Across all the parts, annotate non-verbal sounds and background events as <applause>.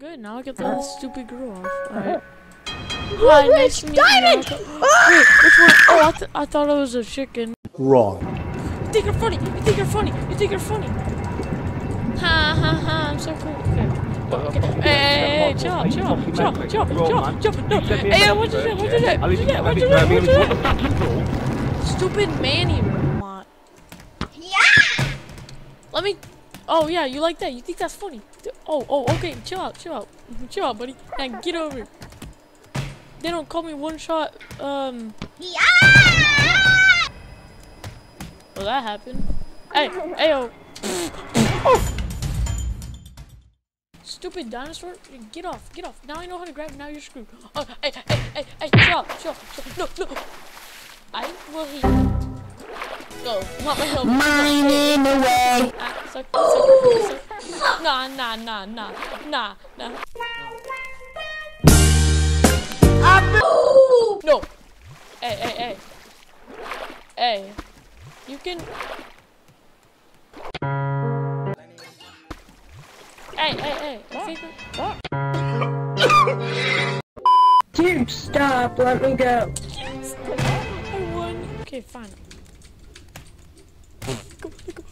Good, now I get that stupid girl off. <laughs> Alright. Hi, nice to diamond! Wait, which one? Oh, I, th I thought it was a chicken. Wrong. You think you're funny? You think you're funny? You think you're funny? Ha ha ha! I'm so cool. Okay. Okay. Hey, hey, hey, chill out, chill out, chill out, chill out, chill out, chill out. No. Hey, yo, what'd you say? What'd you say? What'd you say? What'd you say? What'd you say? Stupid Manny robot. Yeah! Let me. Oh yeah, you like that? You think that's funny? Oh oh okay. Chill out, chill out, <laughs> chill out, buddy. And get over. They don't call me one shot. Um. Yeah! Well, that happened. Hey, hey yo. Stupid dinosaur! Get off! Get off! Now I know how to grab. Now you're screwed. Oh, hey, hey, hey, hey! Chill out! Chill out! Chill out. No, no. I will hit you. Go. Not my help. Mining away. Ah, suck, suck, suck. <laughs> Nah, nah, nah, nah, nah, nah. No. Hey, hey, hey. Hey. You can. Hey, hey, hey. Secret. Dude, stop. Let me go. Yes, I won. Okay, fine. Go, go.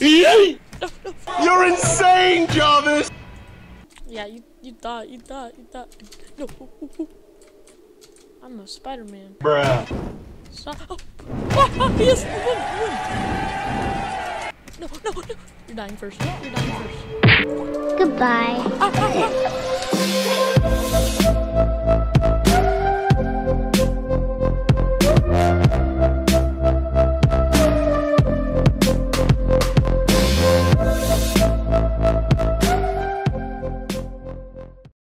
You're insane, Jarvis! Yeah, you you thought, you thought, you thought. No. I'm a Spider-Man. Bruh. Stop. Oh. Oh, oh, yes, win, win. No, no, no. You're dying first. You're dying first. Goodbye. Ah, ah.